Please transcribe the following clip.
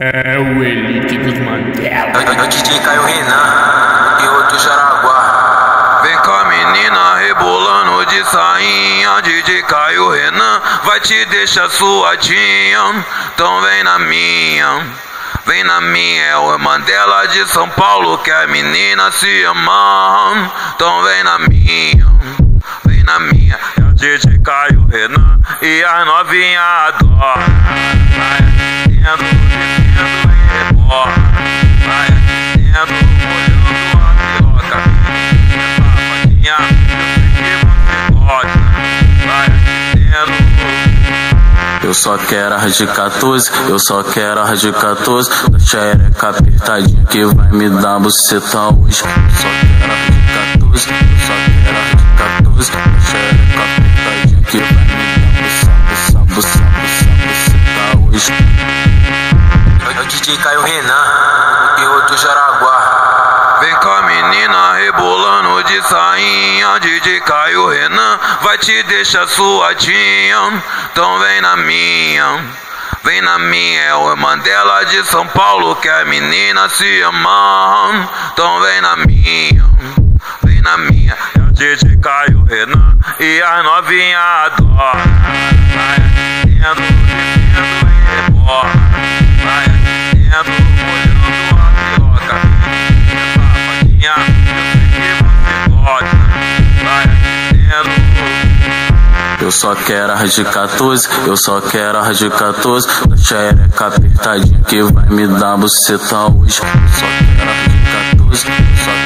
É o Elite dos Mandela. É o DJ Caio Renan, e outro Jaraguá. Vem com a menina rebolando de sainha, DJ Caio Renan vai te deixar suadinha. Então vem na minha. Vem na minha, é o Mandela de São Paulo que a menina se ama. Então vem na minha, vem na minha, é o DJ Caio Renan e as novinha adora. Vai Eu só quero a de 14, eu só quero a de 14 Da xereca apertadinha que vai me dar buceta hoje. Eu só quero a de 14, eu só quero a de 14 Da xereca apertadinha que vai me dar buceta, buceta, buceta, buceta hoje. É o DJ Caio Renan, e outro Jaraguá. Vem com a menina rebolando de sainha, DJ Caio Renan vai te deixar suadinha. Então vem na minha, vem na minha, é o Mandela de São Paulo que a menina se ama. Então vem na minha, vem na minha, é o DJ Caio Renan e as novinha adora. Eu só quero a de 14, eu só quero a de 14 Da xereca apertadinha que vai me dar buceta hoje. Eu só quero a de 14, eu só quero a de 14